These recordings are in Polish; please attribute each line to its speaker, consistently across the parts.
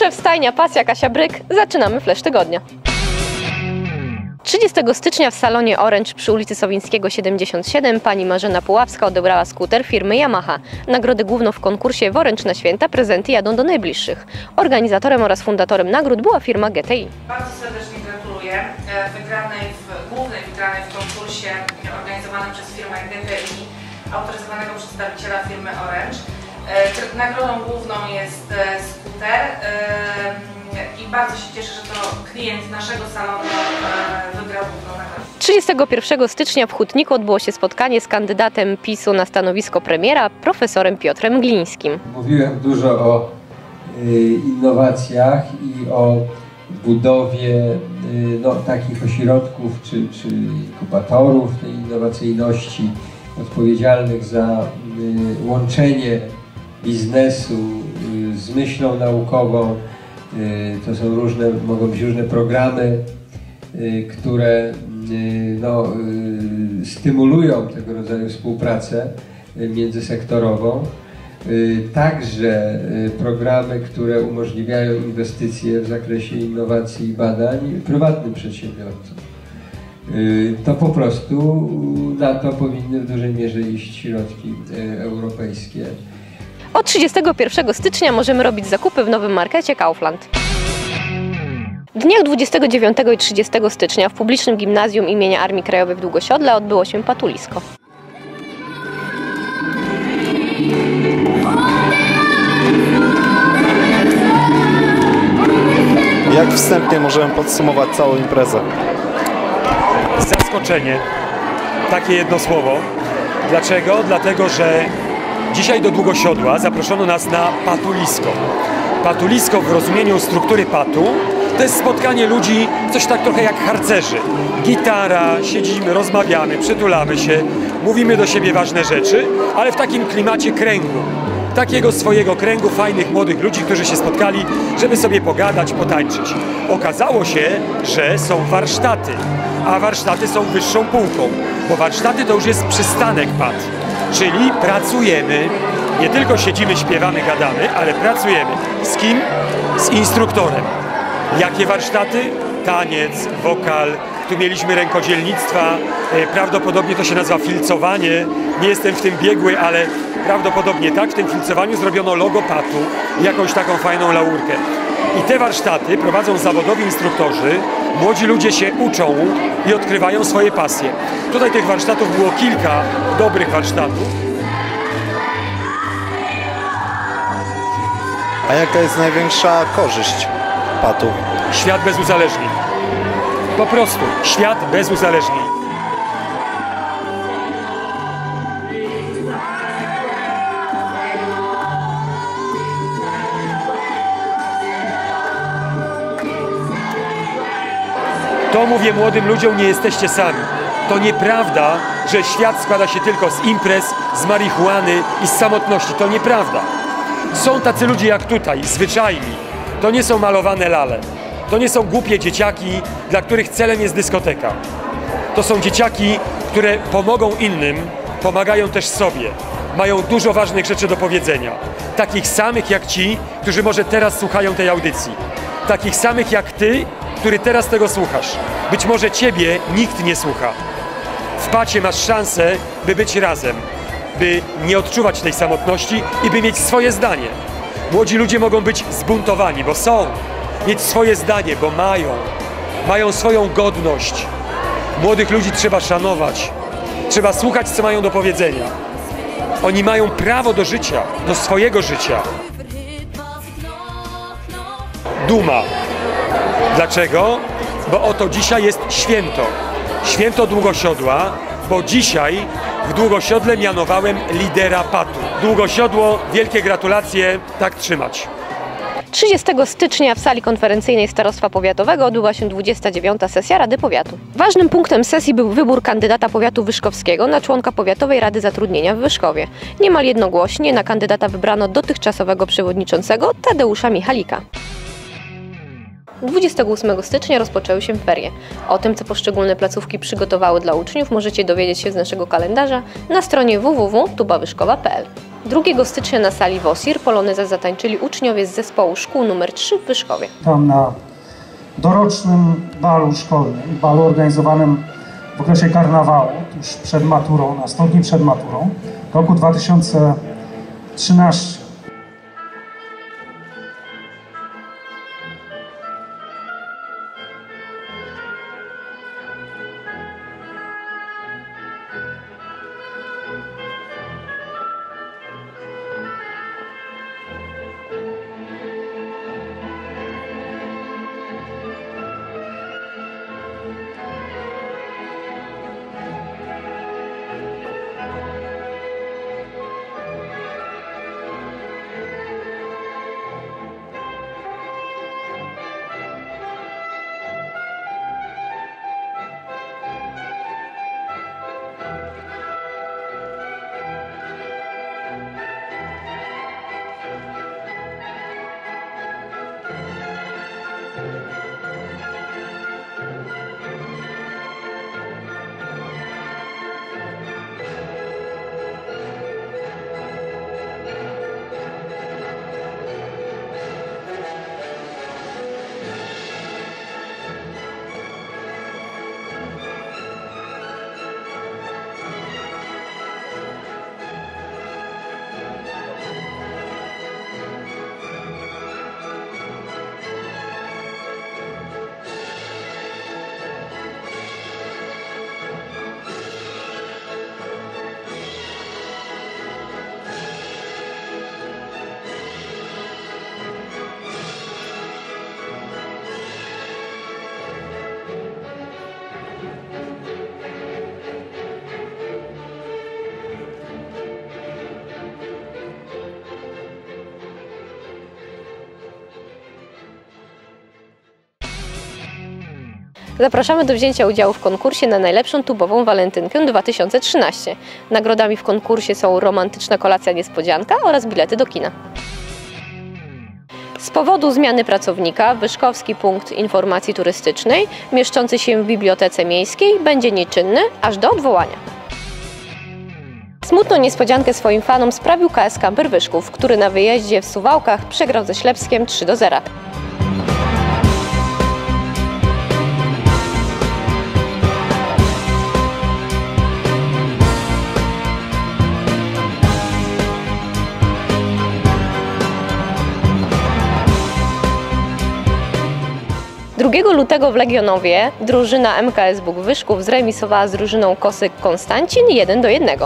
Speaker 1: Szef stajnia Pasja Kasia Bryk. Zaczynamy Flash Tygodnia. 30 stycznia w salonie Orange przy ulicy Sowińskiego 77 pani Marzena Puławska odebrała skuter firmy Yamaha. Nagrody główną w konkursie w Orange na święta prezenty jadą do najbliższych. Organizatorem oraz fundatorem nagród była firma GTI.
Speaker 2: Bardzo serdecznie gratuluję e, wygranej w, głównej wygranej w konkursie organizowanym przez firmę GTI, autoryzowanego przedstawiciela firmy Orange. E, Nagrodą główną jest e, skuter e, i bardzo się cieszę, że to klient naszego salonu wygrał główną nagrodę.
Speaker 1: 31 stycznia w Hutniku odbyło się spotkanie z kandydatem PiSu na stanowisko premiera, profesorem Piotrem Glińskim.
Speaker 3: Mówiłem dużo o innowacjach i o budowie no, takich ośrodków czy, czy inkubatorów tej innowacyjności odpowiedzialnych za łączenie biznesu y, z myślą naukową. Y, To są różne, mogą być różne programy, y, które no, stymulują tego rodzaju współpracę międzysektorową. Także programy, które umożliwiają inwestycje w zakresie innowacji i badań prywatnym przedsiębiorcom. To po prostu na to powinny w dużej mierze iść środki europejskie.
Speaker 1: Od 31 stycznia możemy robić zakupy w nowym markecie Kaufland. W dniach 29 i 30 stycznia w publicznym gimnazjum imienia Armii Krajowej w Długosiodle odbyło się patulisko.
Speaker 4: Jak wstępnie możemy podsumować całą imprezę?
Speaker 5: Zaskoczenie. Takie jedno słowo. Dlaczego? Dlatego, że dzisiaj do Długosiodła zaproszono nas na patulisko. Patulisko w rozumieniu struktury patu to jest spotkanie ludzi, coś tak trochę jak harcerzy. Gitara, siedzimy, rozmawiamy, przytulamy się, mówimy do siebie ważne rzeczy, ale w takim klimacie kręgu. Takiego swojego kręgu fajnych młodych ludzi, którzy się spotkali, żeby sobie pogadać, potańczyć. Okazało się, że są warsztaty, a warsztaty są wyższą półką, bo warsztaty to już jest przystanek PAD, czyli pracujemy, nie tylko siedzimy, śpiewamy, gadamy, ale pracujemy. Z kim? Z instruktorem. Jakie warsztaty? Taniec, wokal, tu mieliśmy rękodzielnictwa, e, prawdopodobnie to się nazywa filcowanie. Nie jestem w tym biegły, ale prawdopodobnie tak. W tym filcowaniu zrobiono logo patu jakąś taką fajną laurkę. I te warsztaty prowadzą zawodowi instruktorzy. Młodzi ludzie się uczą i odkrywają swoje pasje. Tutaj tych warsztatów było kilka dobrych warsztatów.
Speaker 4: A jaka jest największa korzyść patu?
Speaker 5: Świat bez uzależnień. Po prostu świat bez uzależnień. Mówię młodym ludziom, nie jesteście sami. To nieprawda, że świat składa się tylko z imprez, z marihuany i z samotności. To nieprawda. Są tacy ludzie jak tutaj, zwyczajni. To nie są malowane lale. To nie są głupie dzieciaki, dla których celem jest dyskoteka. To są dzieciaki, które pomogą innym, pomagają też sobie. Mają dużo ważnych rzeczy do powiedzenia. Takich samych jak ci, którzy może teraz słuchają tej audycji. Takich samych jak ty, który teraz tego słuchasz. Być może ciebie nikt nie słucha. W pacie masz szansę, by być razem, by nie odczuwać tej samotności i by mieć swoje zdanie. Młodzi ludzie mogą być zbuntowani, bo są, mieć swoje zdanie, bo mają, mają swoją godność. Młodych ludzi trzeba szanować, trzeba słuchać, co mają do powiedzenia. Oni mają prawo do życia, do swojego życia. Duma. Dlaczego? Bo oto dzisiaj jest święto. Święto Długosiodła, bo dzisiaj w Długosiodle mianowałem lidera PAT-u. Długosiodło, wielkie gratulacje, tak trzymać.
Speaker 1: 30 stycznia w sali konferencyjnej Starostwa Powiatowego odbyła się 29. sesja Rady Powiatu. Ważnym punktem sesji był wybór kandydata powiatu wyszkowskiego na członka Powiatowej Rady Zatrudnienia w Wyszkowie. Niemal jednogłośnie na kandydata wybrano dotychczasowego przewodniczącego Tadeusza Michalika. 28 stycznia rozpoczęły się ferie. O tym, co poszczególne placówki przygotowały dla uczniów, możecie dowiedzieć się z naszego kalendarza na stronie www.tubawyszkowa.pl. 2 stycznia na sali WOSIR poloneza zatańczyli uczniowie z zespołu szkół nr 3 w Wyszkowie.
Speaker 6: Tam na dorocznym balu szkolnym, balu organizowanym w okresie karnawału, tuż przed maturą, na 100 dni przed maturą, roku 2013.
Speaker 1: Zapraszamy do wzięcia udziału w konkursie na najlepszą tubową walentynkę 2013. Nagrodami w konkursie są romantyczna kolacja niespodzianka oraz bilety do kina. Z powodu zmiany pracownika Wyszkowski Punkt Informacji Turystycznej, mieszczący się w Bibliotece Miejskiej, będzie nieczynny aż do odwołania. Smutną niespodziankę swoim fanom sprawił KS Camper Wyszków, który na wyjeździe w Suwałkach przegrał ze Ślepskiem 3 do 0. Drugiego lutego w Legionowie drużyna MKS Bóg Wyszków zremisowała z drużyną Kosy Konstancin 1 do 1.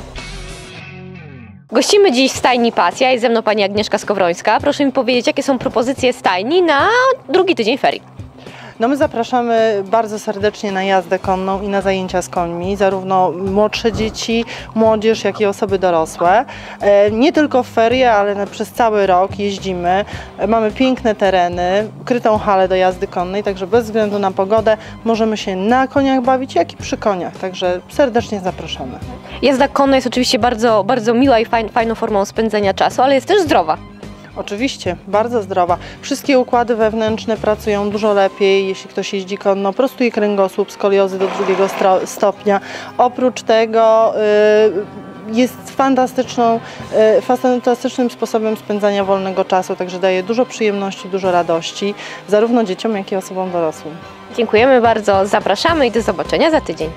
Speaker 1: Gościmy dziś w stajni Pasja. Jest ze mną pani Agnieszka Skowrońska. Proszę mi powiedzieć, jakie są propozycje stajni na drugi tydzień ferii.
Speaker 7: No my zapraszamy bardzo serdecznie na jazdę konną i na zajęcia z końmi, zarówno młodsze dzieci, młodzież, jak i osoby dorosłe. E, Nie tylko w ferie, ale przez cały rok jeździmy. E, Mamy piękne tereny, krytą halę do jazdy konnej, także bez względu na pogodę możemy się na koniach bawić, jak i przy koniach, także serdecznie zapraszamy.
Speaker 1: Jazda konna jest oczywiście bardzo, bardzo miła i fajn, fajną formą spędzenia czasu, ale jest też zdrowa.
Speaker 7: Oczywiście, bardzo zdrowa. Wszystkie układy wewnętrzne pracują dużo lepiej, jeśli ktoś jeździ konno. Prostuje kręgosłup, skoliozy do drugiego stopnia. Oprócz tego y, jest fantastyczną, y, fantastycznym sposobem spędzania wolnego czasu, także daje dużo przyjemności, dużo radości, zarówno dzieciom, jak i osobom dorosłym.
Speaker 1: Dziękujemy bardzo, zapraszamy i do zobaczenia za tydzień.